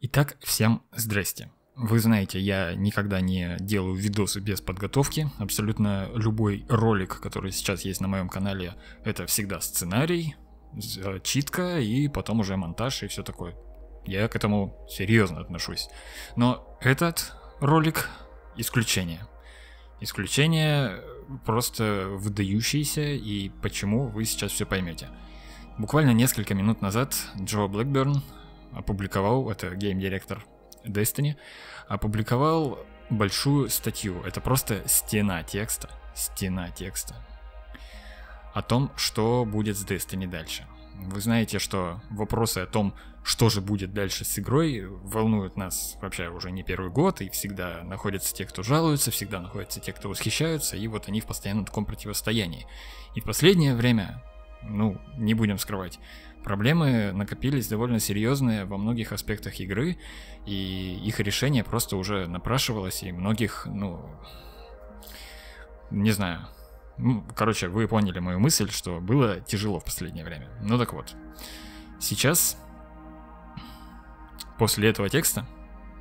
Итак, всем здрасте. Вы знаете, я никогда не делаю видосы без подготовки. Абсолютно любой ролик, который сейчас есть на моем канале, это всегда сценарий, э, читка и потом уже монтаж и все такое. Я к этому серьезно отношусь. Но этот ролик исключение. Исключение просто выдающееся, и почему вы сейчас все поймете. Буквально несколько минут назад Джо Блэкберн опубликовал, это гейм-директор Destiny, опубликовал большую статью. Это просто стена текста, стена текста о том, что будет с Destiny дальше. Вы знаете, что вопросы о том, что же будет дальше с игрой, волнуют нас вообще уже не первый год, и всегда находятся те, кто жалуются, всегда находятся те, кто восхищаются, и вот они в постоянном таком противостоянии. И в последнее время, ну, не будем скрывать, проблемы накопились довольно серьезные во многих аспектах игры, и их решение просто уже напрашивалось, и многих, ну, не знаю, ну, короче, вы поняли мою мысль, что было тяжело в последнее время. Ну так вот, сейчас, после этого текста,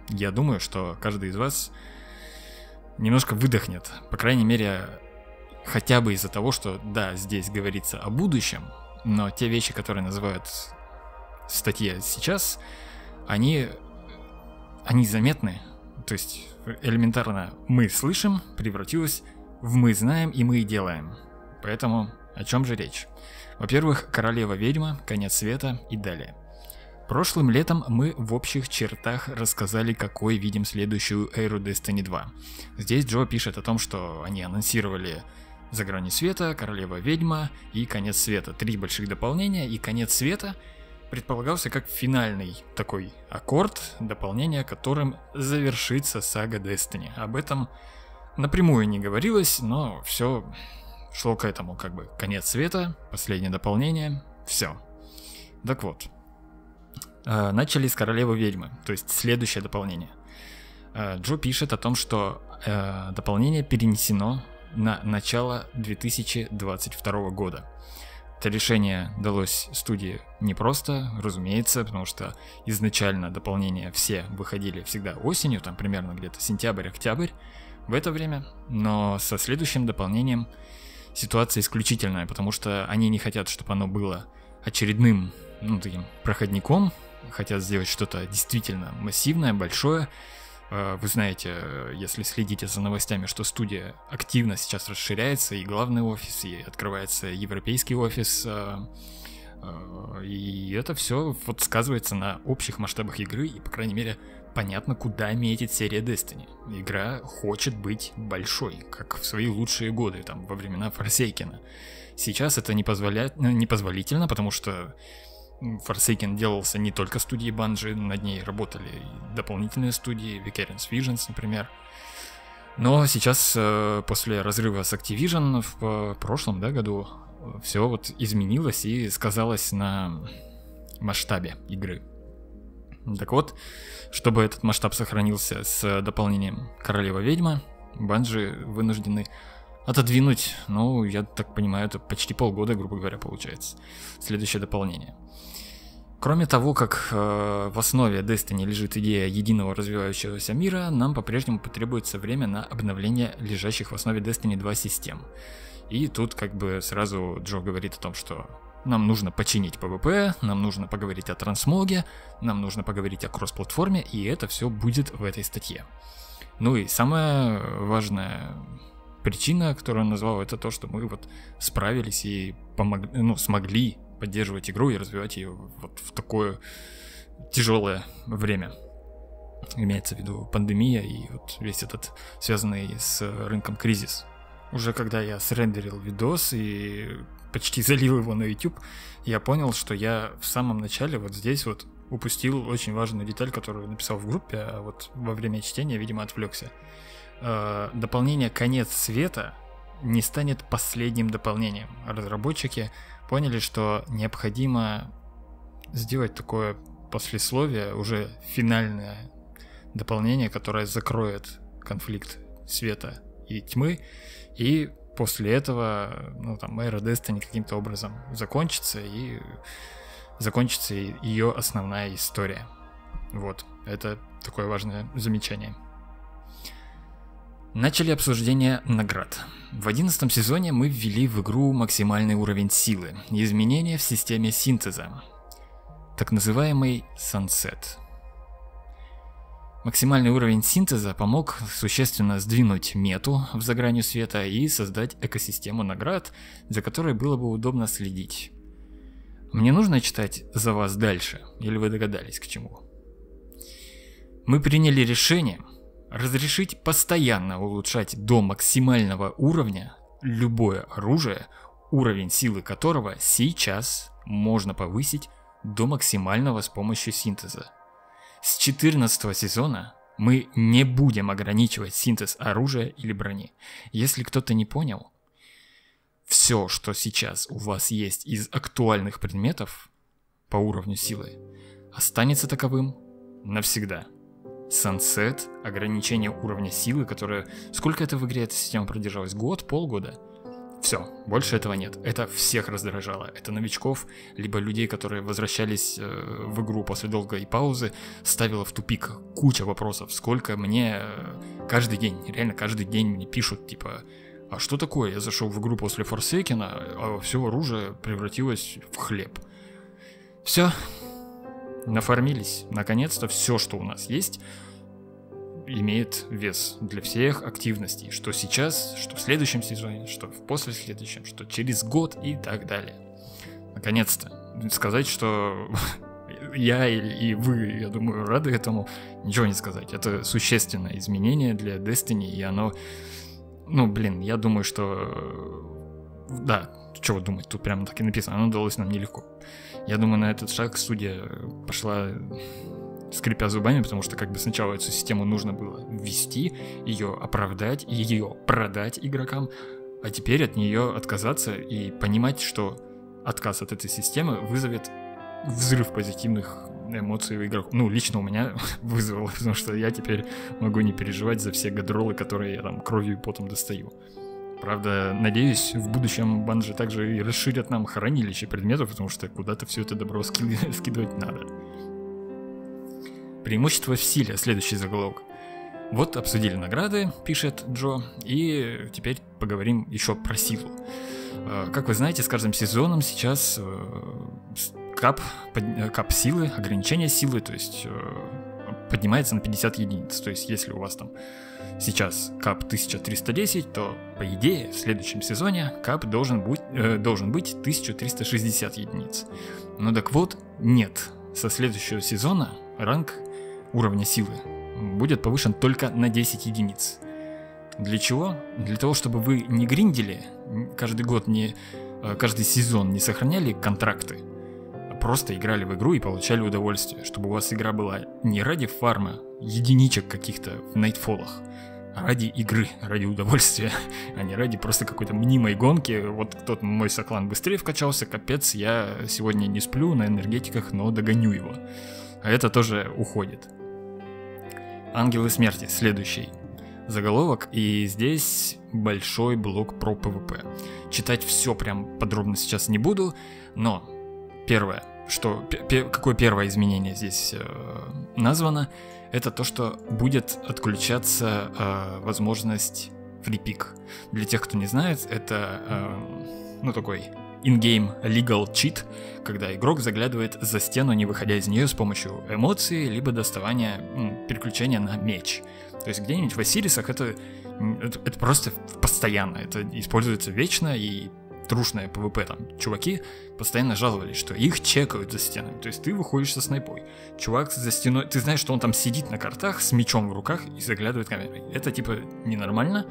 я думаю, что каждый из вас немножко выдохнет. По крайней мере, хотя бы из-за того, что, да, здесь говорится о будущем, но те вещи, которые называют в статье сейчас, они, они заметны. То есть элементарно мы слышим превратилось в мы знаем и мы делаем. Поэтому о чем же речь? Во-первых, королева-ведьма, конец света и далее. Прошлым летом мы в общих чертах рассказали, какой видим следующую эру Destiny 2. Здесь Джо пишет о том, что они анонсировали за грани света, Королева-ведьма и Конец света. Три больших дополнения, и Конец света предполагался как финальный такой аккорд, дополнение которым завершится сага Destiny. Об этом напрямую не говорилось, но все шло к этому, как бы конец света, последнее дополнение, все. Так вот, э, начали с Королевы Ведьмы, то есть следующее дополнение. Э, Джо пишет о том, что э, дополнение перенесено на начало 2022 года. Это решение далось студии непросто, разумеется, потому что изначально дополнения все выходили всегда осенью, там примерно где-то сентябрь-октябрь в это время, но со следующим дополнением ситуация исключительная, потому что они не хотят, чтобы оно было очередным, ну, таким проходником, хотят сделать что-то действительно массивное, большое, вы знаете, если следите за новостями, что студия активно сейчас расширяется, и главный офис, и открывается европейский офис, э, э, и это все вот сказывается на общих масштабах игры, и, по крайней мере, понятно, куда метит серия Destiny. Игра хочет быть большой, как в свои лучшие годы, там, во времена Форсейкена. Сейчас это не позволяет, непозволительно, потому что Forsaken делался не только студией Bungie, над ней работали дополнительные студии, Vicarious Visions, например. Но сейчас, э, после разрыва с Activision в э, прошлом да, году, все вот изменилось и сказалось на масштабе игры. Так вот, чтобы этот масштаб сохранился с дополнением Королева Ведьма, Банжи вынуждены отодвинуть, ну, я так понимаю, это почти полгода, грубо говоря, получается. Следующее дополнение. Кроме того, как э, в основе Destiny лежит идея единого развивающегося мира, нам по-прежнему потребуется время на обновление лежащих в основе Destiny 2 систем. И тут как бы сразу Джо говорит о том, что нам нужно починить PvP, нам нужно поговорить о трансмоге, нам нужно поговорить о кросс-платформе, и это все будет в этой статье. Ну и самая важная причина, которую он назвал, это то, что мы вот справились и помогли, ну, смогли поддерживать игру и развивать ее вот в такое тяжелое время. Имеется в виду пандемия и вот весь этот связанный с рынком кризис. Уже когда я срендерил видос и почти залил его на YouTube, я понял, что я в самом начале вот здесь вот упустил очень важную деталь, которую написал в группе, а вот во время чтения, видимо, отвлекся. Э, дополнение «Конец света» не станет последним дополнением. Разработчики поняли, что необходимо сделать такое послесловие, уже финальное дополнение, которое закроет конфликт света и тьмы, и после этого, ну, там, эра Destiny каким-то образом закончится, и закончится ее основная история. Вот, это такое важное замечание. Начали обсуждение наград. В одиннадцатом сезоне мы ввели в игру максимальный уровень силы, изменения в системе синтеза, так называемый Sunset. Максимальный уровень синтеза помог существенно сдвинуть мету в за гранью света и создать экосистему наград, за которой было бы удобно следить. Мне нужно читать за вас дальше, или вы догадались к чему? Мы приняли решение разрешить постоянно улучшать до максимального уровня любое оружие, уровень силы которого сейчас можно повысить до максимального с помощью синтеза. С 14 сезона мы не будем ограничивать синтез оружия или брони. Если кто-то не понял, все, что сейчас у вас есть из актуальных предметов по уровню силы, останется таковым навсегда. Sunset, ограничение уровня силы, которое... Сколько это в игре эта система продержалась? Год? Полгода? Все, больше этого нет. Это всех раздражало. Это новичков, либо людей, которые возвращались э, в игру после долгой паузы, ставило в тупик куча вопросов. Сколько мне э, каждый день, реально каждый день мне пишут, типа, а что такое? Я зашел в игру после Форсейкена, а все оружие превратилось в хлеб. Все, нафармились. Наконец-то все, что у нас есть, имеет вес для всех активностей, что сейчас, что в следующем сезоне, что в после следующем, что через год и так далее. Наконец-то. Сказать, что я и вы, я думаю, рады этому, ничего не сказать. Это существенное изменение для Destiny, и оно, ну, блин, я думаю, что, да, что вы думаете, тут прямо так и написано, оно далось нам нелегко. Я думаю, на этот шаг студия пошла скрипя зубами, потому что как бы сначала эту систему нужно было ввести, ее оправдать, ее продать игрокам, а теперь от нее отказаться и понимать, что отказ от этой системы вызовет взрыв позитивных эмоций у игроков. Ну, лично у меня вызвало, потому что я теперь могу не переживать за все гадролы, которые я там кровью и потом достаю. Правда, надеюсь, в будущем банжи также и расширят нам хранилище предметов, потому что куда-то все это добро скидывать надо. Преимущество в силе, следующий заголовок. Вот обсудили награды, пишет Джо, и теперь поговорим еще про силу. Э, как вы знаете, с каждым сезоном сейчас э, кап, э, кап силы, ограничение силы, то есть поднимается на 50 единиц. То есть если у вас там сейчас кап 1310, то по идее в следующем сезоне кап должен быть, э, должен быть 1360 единиц. Но так вот, нет. Со следующего сезона ранг уровня силы будет повышен только на 10 единиц. Для чего? Для того, чтобы вы не гриндили, каждый год не, э, каждый сезон не сохраняли контракты, а просто играли в игру и получали удовольствие, чтобы у вас игра была не ради фарма, единичек каких-то в Nightfall ах, ради игры, ради удовольствия, а не ради просто какой-то мнимой гонки. Вот тот мой соклан быстрее вкачался, капец, я сегодня не сплю на энергетиках, но догоню его. А это тоже уходит. Ангелы смерти, следующий заголовок, и здесь большой блок про PvP. Читать все прям подробно сейчас не буду, но первое, что какое первое изменение здесь э, названо, это то, что будет отключаться э, возможность фрипик. Для тех, кто не знает, это э, ну такой in-game legal cheat, когда игрок заглядывает за стену, не выходя из нее с помощью эмоций, либо доставания, переключения на меч. То есть где-нибудь в Осирисах это, это, это просто постоянно, это используется вечно, и трушное PvP там чуваки постоянно жаловались, что их чекают за стенами. То есть ты выходишь со снайпой. Чувак за стеной, ты знаешь, что он там сидит на картах с мечом в руках и заглядывает камерой. Это типа ненормально.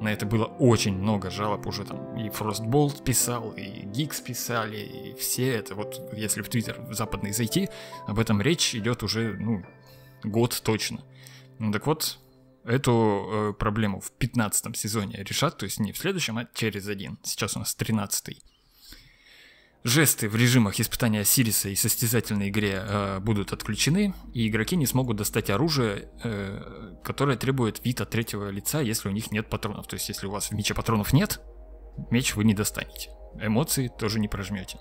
На это было очень много жалоб уже там. И Frostbolt писал, и Geeks писали, и все это. Вот если в Твиттер западный зайти, об этом речь идет уже, ну, год точно. Ну так вот, эту э, проблему в 15 сезоне решат, то есть не в следующем, а через один. Сейчас у нас 13 Жесты в режимах испытания Сириса и состязательной игре э, будут отключены, и игроки не смогут достать оружие, э, которое требует вид от третьего лица, если у них нет патронов. То есть, если у вас в мече патронов нет, меч вы не достанете. Эмоции тоже не прожмете.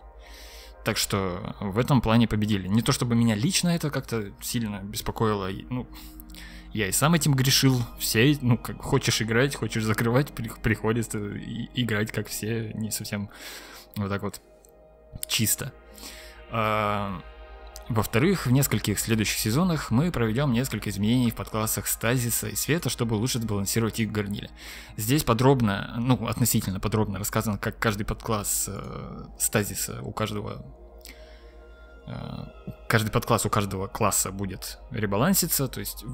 Так что в этом плане победили. Не то чтобы меня лично это как-то сильно беспокоило. Ну, я и сам этим грешил. Все, ну, как хочешь играть, хочешь закрывать, при, приходится играть, как все, не совсем вот так вот чисто. А, во-вторых, в нескольких следующих сезонах мы проведем несколько изменений в подклассах стазиса и света, чтобы лучше сбалансировать их в горниле. Здесь подробно, ну, относительно подробно рассказано, как каждый подкласс э, стазиса у каждого э, каждый подкласс у каждого класса будет ребаланситься, то есть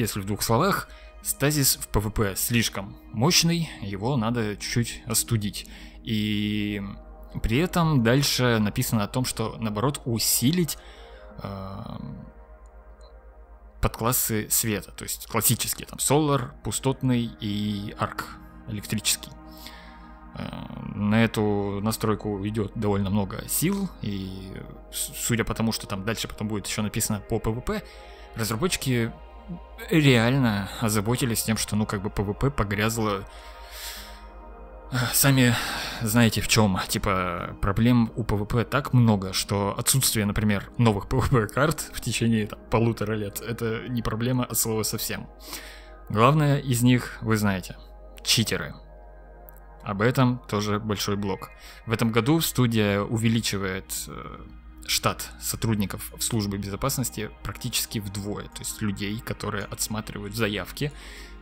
если в двух словах, стазис в PvP слишком мощный, его надо чуть-чуть остудить. И при этом дальше написано о том, что наоборот усилить э, подклассы света, то есть классические, там Solar, пустотный и Arc, электрический. Э, на эту настройку идет довольно много сил, и судя по тому, что там дальше потом будет еще написано по PvP, разработчики реально озаботились тем, что, ну, как бы PvP погрязло Сами знаете в чем, типа, проблем у PvP так много, что отсутствие, например, новых PvP карт в течение там, полутора лет, это не проблема от слова совсем. Главное из них, вы знаете, читеры. Об этом тоже большой блок. В этом году студия увеличивает э, штат сотрудников в службе безопасности практически вдвое. То есть людей, которые отсматривают заявки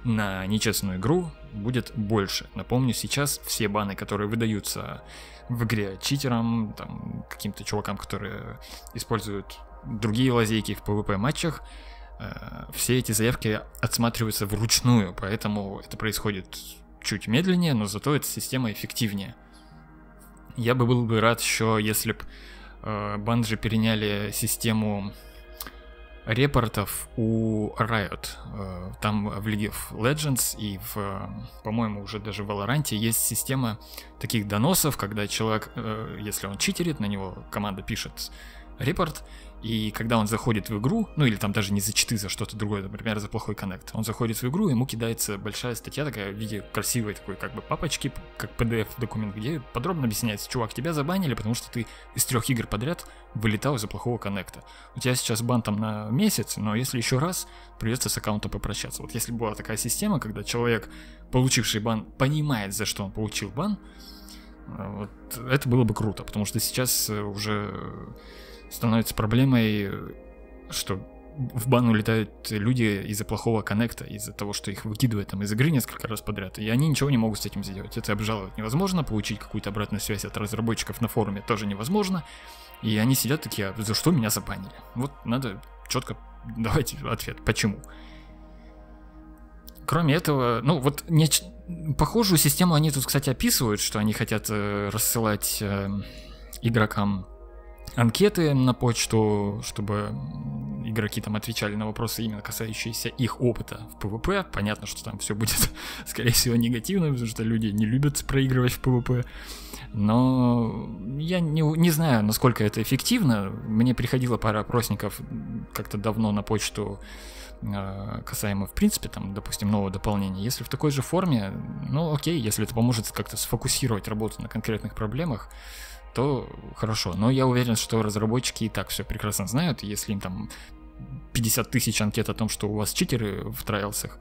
на нечестную игру, будет больше. Напомню, сейчас все баны, которые выдаются в игре читерам, там, каким-то чувакам, которые используют другие лазейки в PvP матчах, э, все эти заявки отсматриваются вручную, поэтому это происходит чуть медленнее, но зато эта система эффективнее. Я бы был бы рад еще, если бы Э, переняли систему репортов у Riot. Э, там в League of Legends и в, по-моему, уже даже в Valorant есть система таких доносов, когда человек, э, если он читерит, на него команда пишет репорт, и когда он заходит в игру, ну или там даже не за читы, за что-то другое, например, за плохой коннект, он заходит в игру, ему кидается большая статья такая в виде красивой такой как бы папочки, как PDF документ, где подробно объясняется, чувак, тебя забанили, потому что ты из трех игр подряд вылетал из-за плохого коннекта. У тебя сейчас бан там на месяц, но если еще раз, придется с аккаунтом попрощаться. Вот если была такая система, когда человек, получивший бан, понимает, за что он получил бан, э, вот это было бы круто, потому что сейчас э, уже становится проблемой, что в бан улетают люди из-за плохого коннекта, из-за того, что их выкидывают там из игры несколько раз подряд, и они ничего не могут с этим сделать. Это обжаловать невозможно, получить какую-то обратную связь от разработчиков на форуме тоже невозможно, и они сидят такие, а за что меня забанили? Вот надо четко давать ответ, почему. Кроме этого, ну вот не... похожую систему они тут, кстати, описывают, что они хотят э, рассылать э, игрокам анкеты на почту, чтобы игроки там отвечали на вопросы, именно касающиеся их опыта в PvP. Понятно, что там все будет, скорее всего, негативно, потому что люди не любят проигрывать в PvP. Но я не, не знаю, насколько это эффективно. Мне приходила пара опросников как-то давно на почту а, касаемо, в принципе, там, допустим, нового дополнения. Если в такой же форме, ну окей, если это поможет как-то сфокусировать работу на конкретных проблемах, то хорошо. Но я уверен, что разработчики и так все прекрасно знают. Если им там 50 тысяч анкет о том, что у вас читеры в трайлсах,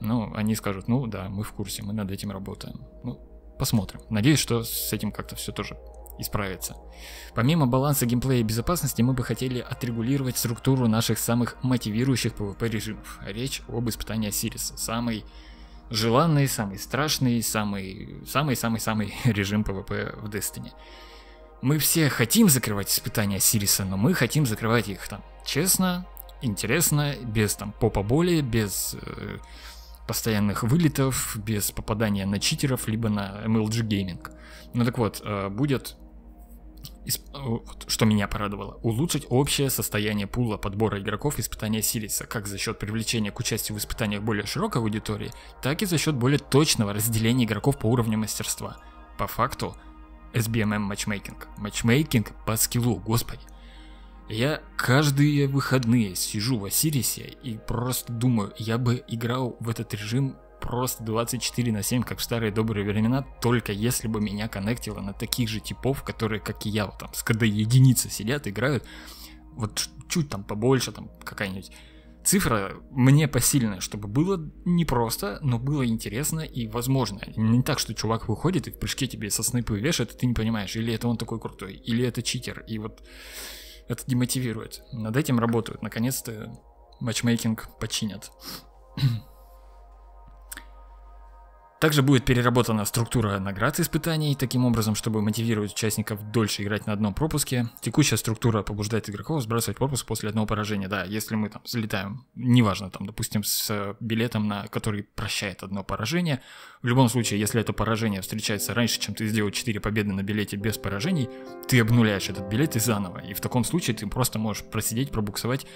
ну, они скажут, ну да, мы в курсе, мы над этим работаем. Ну, посмотрим. Надеюсь, что с этим как-то все тоже исправится. Помимо баланса геймплея и безопасности, мы бы хотели отрегулировать структуру наших самых мотивирующих PvP режимов. Речь об испытании Сириса. Самый желанный, самый страшный, самый самый-самый-самый режим PvP в Destiny мы все хотим закрывать испытания Сириса, но мы хотим закрывать их там честно, интересно, без там попа боли, без э, постоянных вылетов, без попадания на читеров, либо на MLG Gaming. Ну так вот, э, будет что меня порадовало, улучшить общее состояние пула подбора игроков испытания Сириса, как за счет привлечения к участию в испытаниях более широкой аудитории, так и за счет более точного разделения игроков по уровню мастерства. По факту, SBMM матчмейкинг. Матчмейкинг по скиллу, господи. Я каждые выходные сижу в Осирисе и просто думаю, я бы играл в этот режим просто 24 на 7, как в старые добрые времена, только если бы меня коннектило на таких же типов, которые, как и я, вот там, с КД единицы сидят, играют, вот чуть там побольше, там какая-нибудь цифра мне посильная, чтобы было непросто, но было интересно и возможно. Не так, что чувак выходит и в прыжке тебе со снайпы вешает, и ты не понимаешь, или это он такой крутой, или это читер, и вот это демотивирует. Над этим работают. Наконец-то матчмейкинг починят. Также будет переработана структура наград испытаний, таким образом, чтобы мотивировать участников дольше играть на одном пропуске. Текущая структура побуждает игроков сбрасывать пропуск после одного поражения. Да, если мы там залетаем, неважно, там, допустим, с билетом, на который прощает одно поражение. В любом случае, если это поражение встречается раньше, чем ты сделал 4 победы на билете без поражений, ты обнуляешь этот билет и заново. И в таком случае ты просто можешь просидеть, пробуксовать,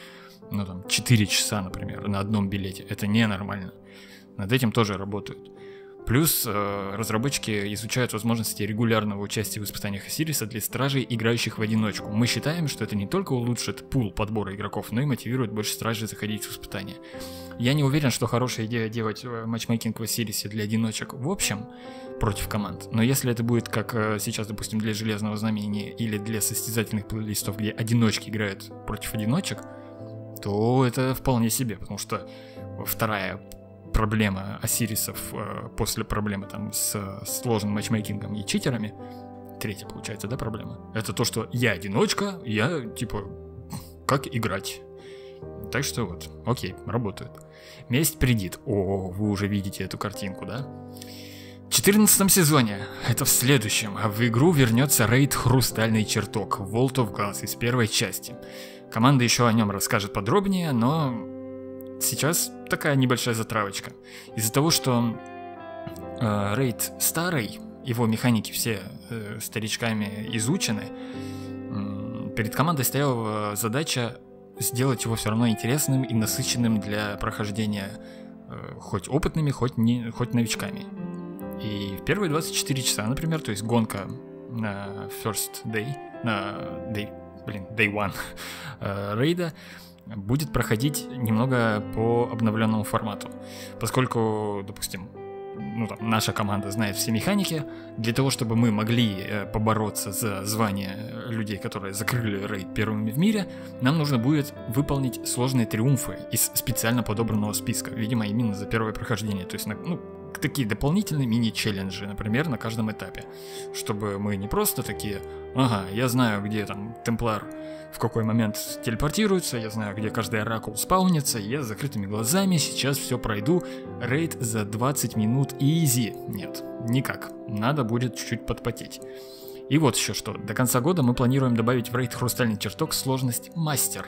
ну там, 4 часа, например, на одном билете. Это ненормально. Над этим тоже работают. Плюс э, разработчики изучают возможности регулярного участия в испытаниях Осириса для стражей, играющих в одиночку. Мы считаем, что это не только улучшит пул подбора игроков, но и мотивирует больше стражей заходить в испытания. Я не уверен, что хорошая идея делать э, матчмейкинг в Осирисе для одиночек в общем против команд, но если это будет как э, сейчас, допустим, для Железного Знамени или для состязательных плейлистов, где одиночки играют против одиночек, то это вполне себе, потому что вторая проблема Осирисов э, после проблемы там с сложным матчмейкингом и читерами, третья получается, да, проблема, это то, что я одиночка, я, типа, как играть. Так что вот, окей, работают. Месть придит. О, вы уже видите эту картинку, да? В 14 сезоне, это в следующем, а в игру вернется рейд «Хрустальный чертог» Vault of Glass из первой части. Команда еще о нем расскажет подробнее, но сейчас такая небольшая затравочка. Из-за того, что э, рейд старый, его механики все э, старичками изучены, э, перед командой стояла задача сделать его все равно интересным и насыщенным для прохождения э, хоть опытными, хоть, не, хоть новичками. И в первые 24 часа, например, то есть гонка на first day, на day, блин, day one э, рейда, будет проходить немного по обновленному формату. Поскольку, допустим, ну, там, наша команда знает все механики, для того, чтобы мы могли э, побороться за звание людей, которые закрыли рейд первыми в мире, нам нужно будет выполнить сложные триумфы из специально подобранного списка, видимо, именно за первое прохождение. То есть, ну, такие дополнительные мини-челленджи, например, на каждом этапе. Чтобы мы не просто такие, ага, я знаю, где там темплар в какой момент телепортируется, я знаю, где каждый оракул спаунится, я с закрытыми глазами сейчас все пройду, рейд за 20 минут изи. Нет, никак, надо будет чуть-чуть подпотеть. И вот еще что, до конца года мы планируем добавить в рейд Хрустальный чертог сложность Мастер.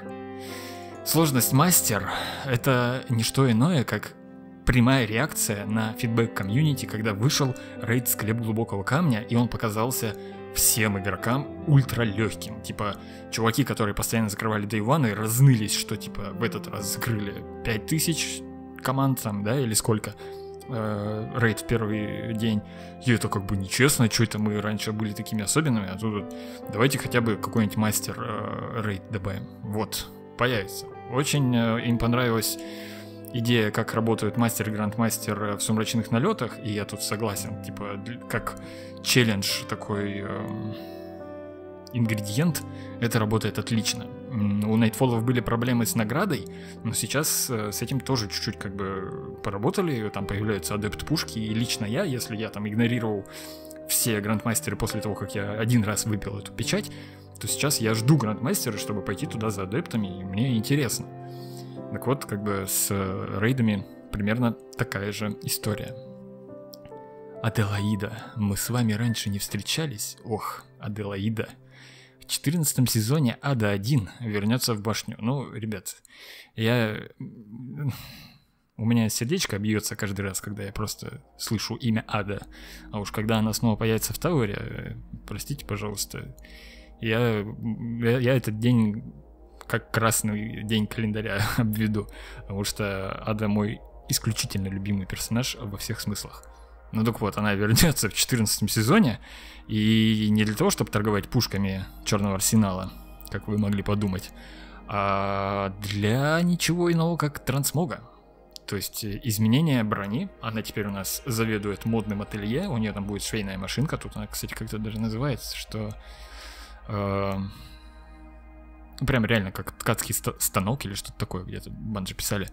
Сложность Мастер — это не что иное, как прямая реакция на фидбэк комьюнити, когда вышел рейд Склеп Глубокого Камня, и он показался всем игрокам ультра легким. Типа, чуваки, которые постоянно закрывали Day One и разнылись, что типа в этот раз закрыли 5000 команд там, да, или сколько э, рейд в первый день. И это как бы нечестно, что это мы раньше были такими особенными, а тут давайте хотя бы какой-нибудь мастер э, рейд добавим. Вот, появится. Очень э, им понравилось идея, как работают мастер и грандмастер э, в сумрачных налетах, и я тут согласен, типа, как челлендж такой э, ингредиент, это работает отлично. У Найтфоллов были проблемы с наградой, но сейчас э, с этим тоже чуть-чуть как бы поработали, там появляются адепт пушки, и лично я, если я там игнорировал все грандмастеры после того, как я один раз выпил эту печать, то сейчас я жду грандмастера, чтобы пойти туда за адептами, и мне интересно. Так вот, как бы с э, рейдами примерно такая же история. Аделаида, мы с вами раньше не встречались? Ох, Аделаида. В 14 сезоне Ада-1 вернется в башню. Ну, ребят, я... У меня сердечко бьется каждый раз, когда я просто слышу имя Ада. А уж когда она снова появится в Тауэре, э, простите, пожалуйста, я, я, я этот день как красный день календаря обведу, потому что Ада мой исключительно любимый персонаж во всех смыслах. Ну так вот, она вернется в 14 сезоне, и не для того, чтобы торговать пушками Черного Арсенала, как вы могли подумать, а для ничего иного, как трансмога. То есть э, изменение брони, она теперь у нас заведует модным ателье, у нее там будет швейная машинка, тут она, кстати, как-то даже называется, что... Э, прям реально как ткацкий станок или что-то такое, где-то банджи писали.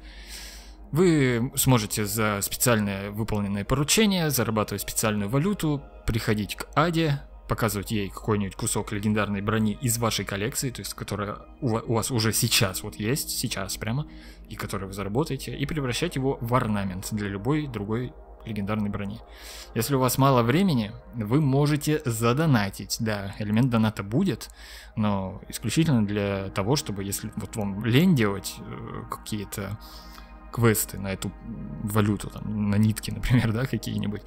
Вы сможете за специальное выполненное поручение зарабатывать специальную валюту, приходить к Аде, показывать ей какой-нибудь кусок легендарной брони из вашей коллекции, то есть которая у вас уже сейчас вот есть, сейчас прямо, и который вы заработаете, и превращать его в орнамент для любой другой легендарной брони. Если у вас мало времени, вы можете задонатить. Да, элемент доната будет, но исключительно для того, чтобы, если вот вам лень делать э, какие-то квесты на эту валюту, там, на нитки, например, да, какие-нибудь,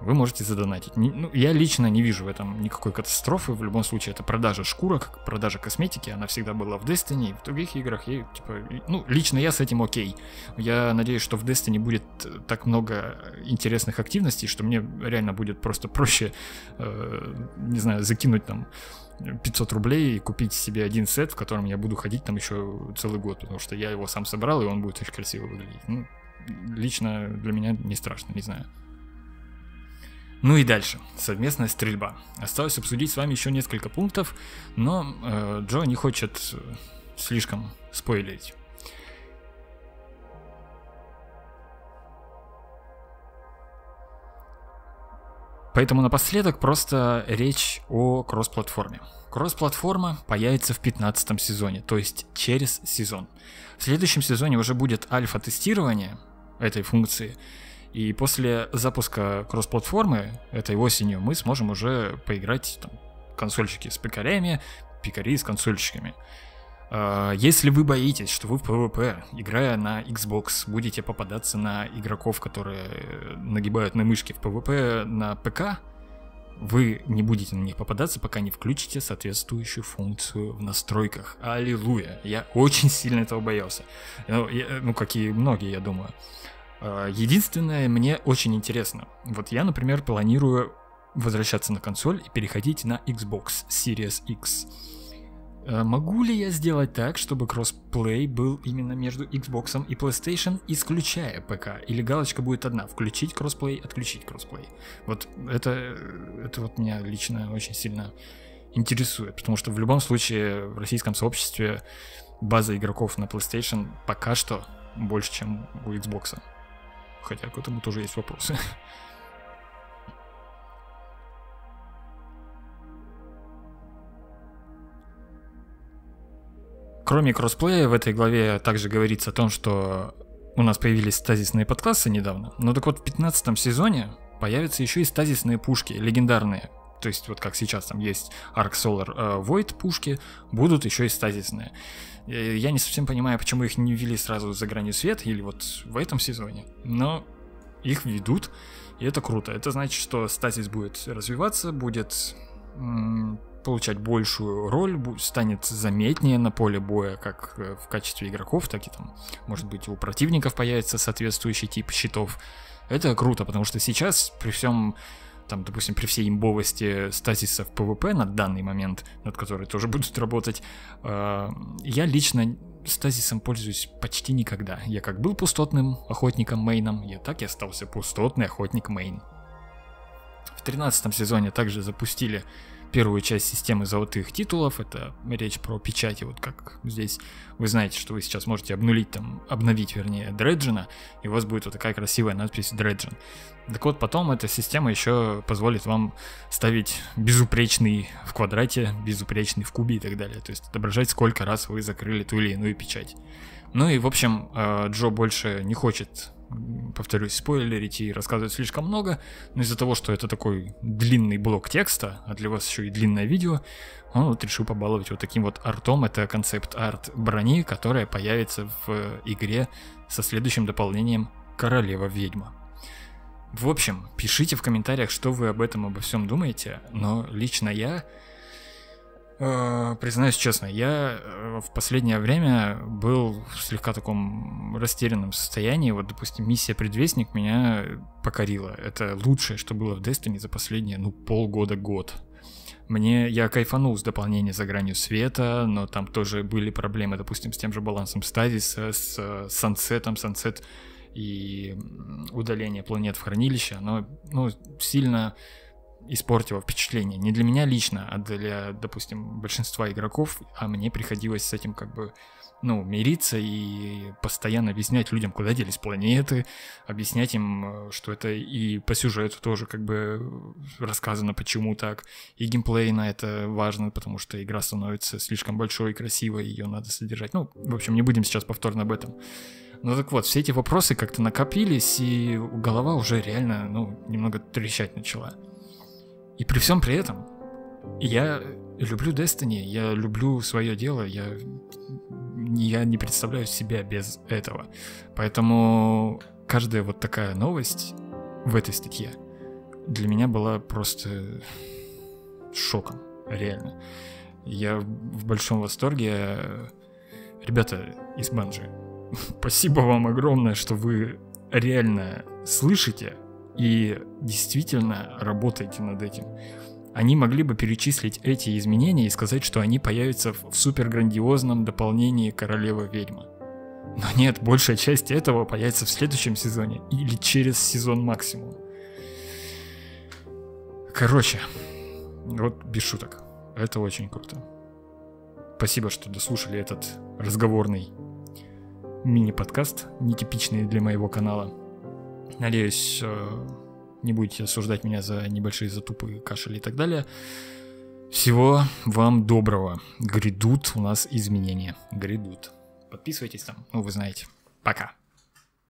вы можете задонатить. Не, ну, я лично не вижу в этом никакой катастрофы. В любом случае, это продажа шкурок, продажа косметики. Она всегда была в Destiny, и в других играх. И, типа, ну, лично я с этим окей. Я надеюсь, что в Destiny будет так много интересных активностей, что мне реально будет просто проще, э, не знаю, закинуть там 500 рублей и купить себе один сет, в котором я буду ходить там еще целый год, потому что я его сам собрал, и он будет очень красиво выглядеть. Ну, лично для меня не страшно, не знаю. Ну и дальше. Совместная стрельба. Осталось обсудить с вами еще несколько пунктов, но э, Джо не хочет э, слишком спойлерить. Поэтому напоследок просто речь о кросс-платформе. Кросс-платформа появится в 15 сезоне, то есть через сезон. В следующем сезоне уже будет альфа-тестирование этой функции, и после запуска кросс-платформы этой осенью мы сможем уже поиграть там, консольщики с пикарями, пикари с консольщиками. А, если вы боитесь, что вы в PvP, играя на Xbox, будете попадаться на игроков, которые нагибают на мышке в PvP на ПК, вы не будете на них попадаться, пока не включите соответствующую функцию в настройках. Аллилуйя! Я очень сильно этого боялся. Ну, я, ну как и многие, я думаю. А, единственное, мне очень интересно. Вот я, например, планирую возвращаться на консоль и переходить на Xbox Series X. Э, могу ли я сделать так, чтобы кроссплей был именно между Xbox и PlayStation, исключая ПК? Или галочка будет одна, включить кроссплей, отключить кроссплей? Вот это, это вот меня лично очень сильно интересует, потому что в любом случае в российском сообществе база игроков на PlayStation пока что больше, чем у Xbox. Хотя к этому тоже есть вопросы. Кроме кроссплея, в этой главе также говорится о том, что у нас появились стазисные подклассы недавно. Но так вот в 15 сезоне появятся еще и стазисные пушки, легендарные. То есть вот как сейчас там есть Arc Solar э, Void пушки, будут еще и стазисные. Э, я не совсем понимаю, почему их не ввели сразу за гранью света или вот в этом сезоне. Но их ведут, и это круто. Это значит, что стазис будет развиваться, будет получать большую роль, станет заметнее на поле боя, как э, в качестве игроков, так и там, может быть, у противников появится соответствующий тип щитов. Это круто, потому что сейчас при всем там, допустим, при всей имбовости стазиса в PvP на данный момент, над которой тоже будут работать, э, я лично стазисом пользуюсь почти никогда. Я как был пустотным охотником мейном, я так и остался пустотный охотник мейн. В 13 сезоне также запустили первую часть системы золотых титулов. Это речь про печати, вот как здесь вы знаете, что вы сейчас можете обнулить там, обновить, вернее, Дреджина, и у вас будет вот такая красивая надпись Дреджин. Так вот, потом эта система еще позволит вам ставить безупречный в квадрате, безупречный в кубе и так далее. То есть отображать, сколько раз вы закрыли ту или иную печать. Ну и, в общем, э, Джо больше не хочет повторюсь, спойлерить и рассказывать слишком много, но из-за того, что это такой длинный блок текста, а для вас еще и длинное видео, он вот решил побаловать вот таким вот артом. Это концепт-арт брони, которая появится в игре со следующим дополнением «Королева-ведьма». В общем, пишите в комментариях, что вы об этом обо всем думаете, но лично я Э, признаюсь честно, я э, в последнее время был в слегка таком растерянном состоянии. Вот, допустим, миссия Предвестник меня покорила. Это лучшее, что было в Destiny за последние, ну, полгода-год. Мне, я кайфанул с дополнения за гранью света, но там тоже были проблемы, допустим, с тем же балансом стазиса, с, с сансетом. Сансет и удаление планет в хранилище, оно ну, сильно испортило впечатление. Не для меня лично, а для, допустим, большинства игроков, а мне приходилось с этим как бы ну, мириться и постоянно объяснять людям, куда делись планеты, объяснять им, что это и по сюжету тоже как бы рассказано, почему так, и геймплейно это важно, потому что игра становится слишком большой и красивой, ее надо содержать. Ну, в общем, не будем сейчас повторно об этом. Ну так вот, все эти вопросы как-то накопились, и голова уже реально, ну, немного трещать начала. И при всем при этом я люблю Destiny, я люблю свое дело, я, я не представляю себя без этого. Поэтому каждая вот такая новость в этой статье для меня была просто шоком, реально. Я в большом восторге. Ребята из Банжи, спасибо вам огромное, что вы реально слышите и действительно работаете над этим. Они могли бы перечислить эти изменения и сказать, что они появятся в суперграндиозном дополнении Королева Ведьма. Но нет, большая часть этого появится в следующем сезоне или через сезон максимум. Короче, вот без шуток. Это очень круто. Спасибо, что дослушали этот разговорный мини-подкаст, нетипичный для моего канала. Надеюсь, э, не будете осуждать меня за небольшие затупы, кашель и так далее. Всего вам доброго. Грядут у нас изменения. Грядут. Подписывайтесь там, ну вы знаете. Пока.